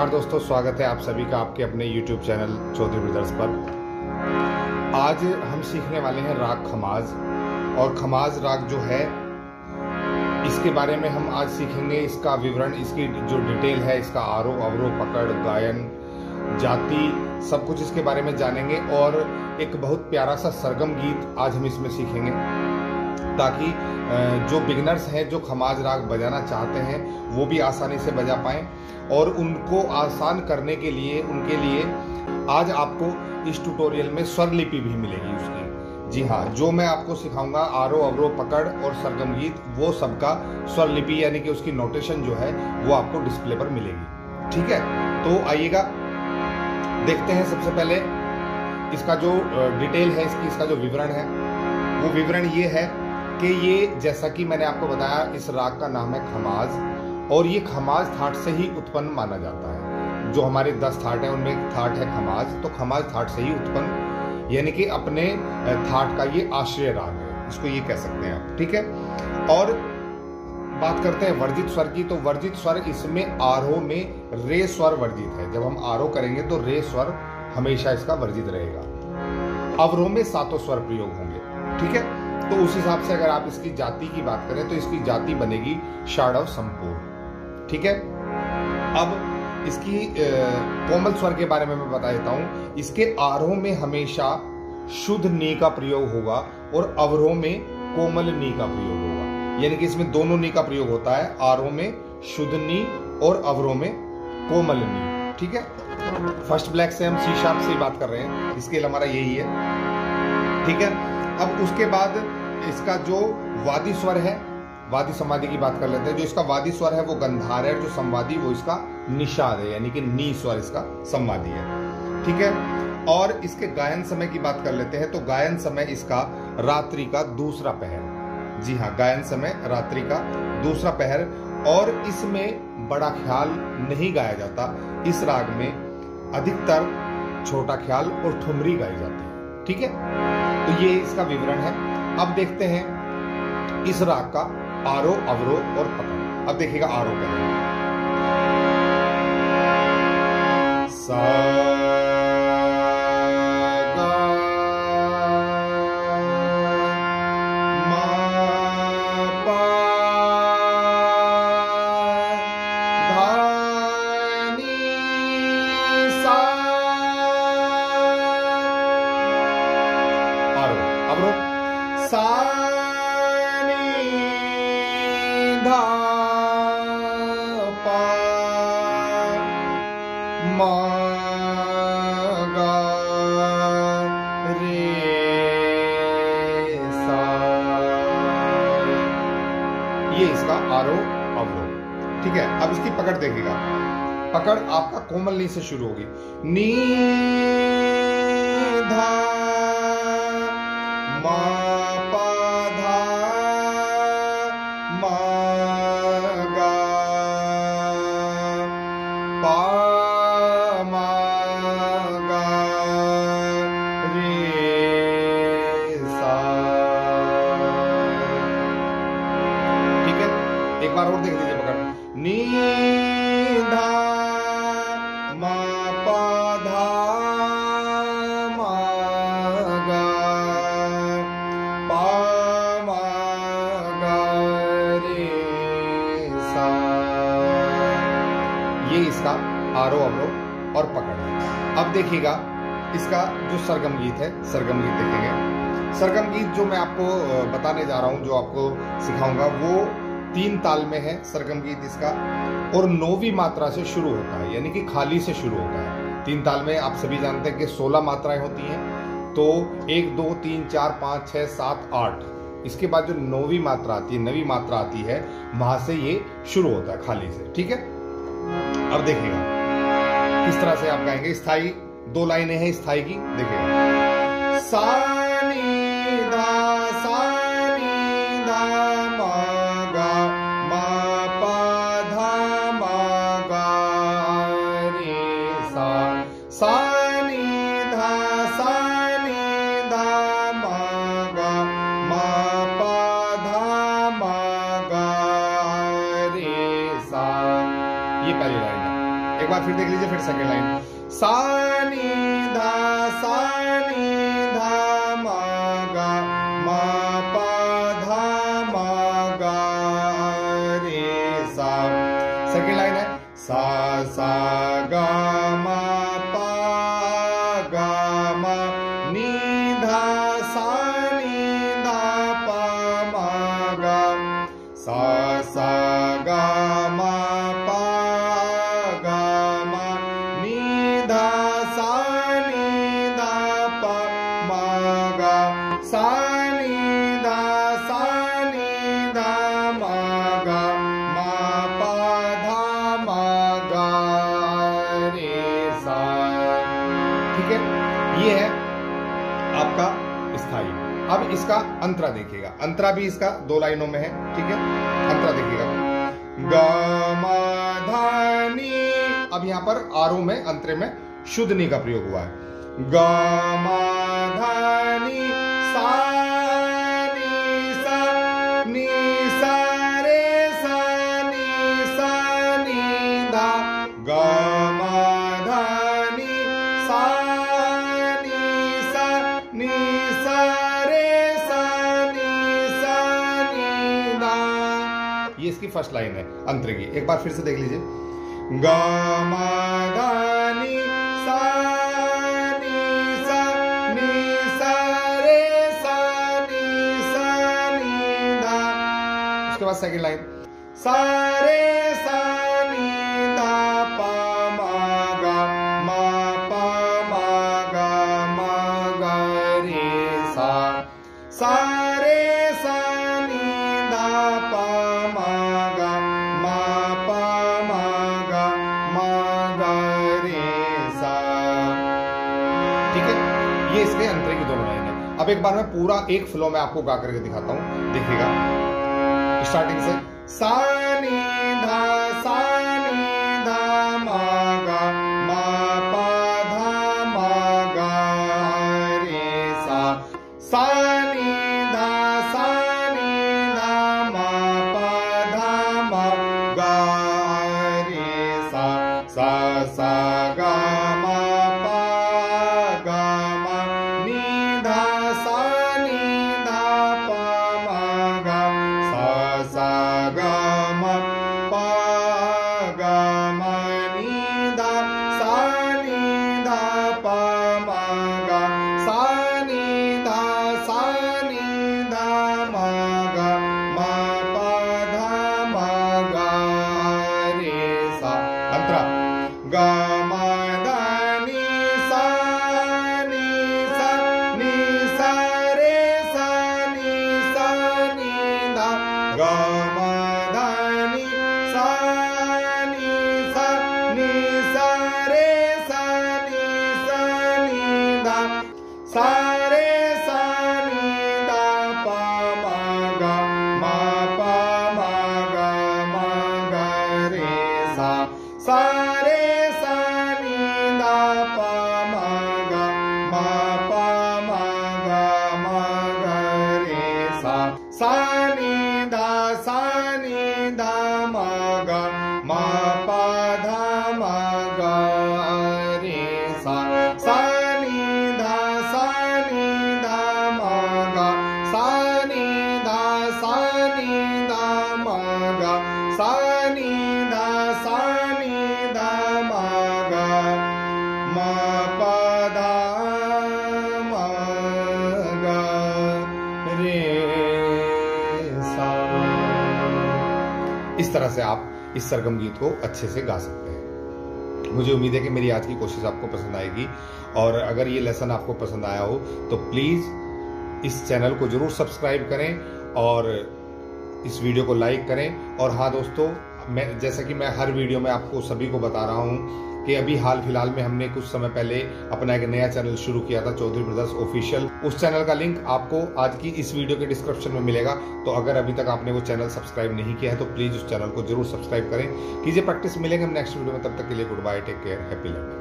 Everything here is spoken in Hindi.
नमस्कार दोस्तों, स्वागत है आप सभी का आपके अपने YouTube चैनल चौधरी ब्रदर्स पर। आज हम सीखने वाले हैं राग खमाज और खमाज राग जो है, इसके बारे में हम आज सीखेंगे। इसका विवरण, इसकी जो डिटेल है, इसका आरोह अवरोह पकड़, गायन, जाति, सब कुछ इसके बारे में जानेंगे और एक बहुत प्यारा सा सरगम गीत आज हम इसमें सीखेंगे। ताकि जो बिगनर्स हैं, जो खमाज राग बजाना चाहते हैं, वो भी आसानी से बजा पाएँ और उनको आसान करने के लिए, उनके लिए आज आपको इस ट्यूटोरियल में स्वर लिपि भी मिलेगी उसकी। जी हाँ जो मैं आपको सिखाऊँगा, आरो अवरोह पकड़ और सरगम गीत, वो सबका स्वर लिपि यानी कि उसकी नोटेशन जो है, वो आपको डिस्प्ले पर मिलेगी। ठीक है? तो आइएगा, देखते हैं सबसे पहले इसका जो डिटेल है, इसकी, इसका जो विवरण है। वो विवरण ये है कि ये, जैसा कि मैंने आपको बताया, इस राग का नाम है खमाज, और ये खमाज थाट से ही उत्पन्न माना जाता है। जो हमारे दस थाट है, उनमें थाट है खमाज तो खमाज थाट से ही उत्पन्न, यानी कि अपने थाट का ये आश्रय राग है। इसको ये कह सकते हैं आप, ठीक है? और बात करते हैं वर्जित स्वर की तो वर्जित स्वर इसमें आरोह में रे स्वर वर्जित है। जब हम आरोह करेंगे तो रे स्वर हमेशा इसका वर्जित रहेगा। अवरोह में सातों स्वर प्रयोग होंगे, ठीक है? तो उस हिसाब से अगर आप इसकी जाति की बात करें तो इसकी जाति बनेगी शाड़व संपूर्ण। ठीक है? अब इसकी कोमल स्वर के बारे में मैं बता देता हूँ। इसके आरोह में हमेशा शुद्ध नी का प्रयोग होगा और अवरोह में कोमल नी का प्रयोग होगा। यानी कि इसमें दोनों नी का प्रयोग होता है, आरोह में शुद्ध नी और अवरोह में कोमल नी। ठीक है? फ़र्स्ट ब्लैक से हम सी शार्प से बात कर रहे हैं। इसके लिए हमारा यही है। ठीक है? अब उसके बाद इसका जो वादी स्वर है, वादी समाधि की बात कर लेते हैं, जो इसका वादी स्वर है वो गंधार है, जो संवादी, वो इसका निषाद है, यानी कि नी स्वर इसका संवादी है। ठीक है? और इसके गायन समय की बात कर लेते हैं तो गायन समय इसका रात्रि का दूसरा पहर। जी हाँ गायन समय रात्रि का दूसरा पहर। और इसमें बड़ा ख्याल नहीं गाया जाता, इस राग में अधिकतर छोटा ख्याल और ठुमरी गाई जाती है। ठीक है? तो ये इसका विवरण है। अब देखते हैं इस राग का आरोह अवरोह और पकड़। अब देखिएगा आरोह का सा ये इसका आरोह अवरोह ठीक है, अब इसकी पकड़ देखिएगा। पकड़ आपका कोमल नी से शुरू होगी। नी धा मा इसका आरोह अवरोह और पकड़। अब देखिएगा, इसका जो सरगम गीत है, सरगम गीत देखेंगे। सरगम गीत जो मैं आपको बताने जा रहा हूँ, जो आपको सिखाऊँगा, वो तीन ताल में है सरगम गीत इसका, और नौवीं मात्रा से शुरू होता है, यानी कि खाली से शुरू होता है। तीन ताल में आप सभी जानते हैं कि सोलह मात्राएँ होती हैं तो एक, दो, तीन, चार, पाँच छः सात, आठ, इसके बाद जो नौवीं मात्रा आती है, नवी मात्रा आती है, वहाँ से ये शुरू होता है खाली से, ठीक है? अब देखिएगा। किस तरह से आप गाएँगे? स्थायी दो लाइनें हैं स्थायी की। देखिएगा। सा लीजिए फिर सेकेंड लाइन सानी धा सानी धा मा गा मा पा धा मा गा रे, सा. सेकेंड लाइन है. सा सा, गा, मा, पा, गा, मा. नी, धा सा नी धा, पा, मा, गा. सा सा ये है आपका स्थायी अब इसका अंतरा देखिएगा। अंतरा भी इसका दो लाइनों में है, ठीक है? अंतरा देखिएगा। गी अब यहाँ पर आरो में, अंतरे में शुद्ध नी का प्रयोग हुआ है। गी सा फ़र्स्ट लाइन है अंतर की एक बार फिर से देख लीजिए। नी धा उसके बाद सेकंड लाइन सारे सा इसके अंतरे की दोनों लाइन है। अब एक बार मैं पूरा एक फ्लो में आपको गा करके दिखाता हूँ। देखिएगा। स्टार्टिंग से। सा नी धा गा इस तरह से आप इस सरगम गीत को अच्छे से गा सकते हैं। मुझे उम्मीद है कि मेरी आज की कोशिश आपको पसंद आएगी। और अगर ये लेसन आपको पसंद आया हो तो प्लीज़ इस चैनल को ज़रूर सब्सक्राइब करें और इस वीडियो को लाइक करें। और हाँ दोस्तों मैं, जैसा कि मैं हर वीडियो में आपको सभी को बता रहा हूँ कि अभी हाल फ़िलहाल में हमने कुछ समय पहले अपना एक नया चैनल शुरू किया था, चौधरी ब्रदर्स ऑफिशियल। उस चैनल का लिंक आपको आज की इस वीडियो के डिस्क्रिप्शन में मिलेगा। तो अगर अभी तक आपने वो चैनल सब्सक्राइब नहीं किया है तो प्लीज़ उस चैनल को ज़रूर सब्सक्राइब करें। कीजिए प्रैक्टिस, मिलेंगे हम नेक्स्ट वीडियो में। तब तक के लिए good bye, take care, happy learning.